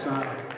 time.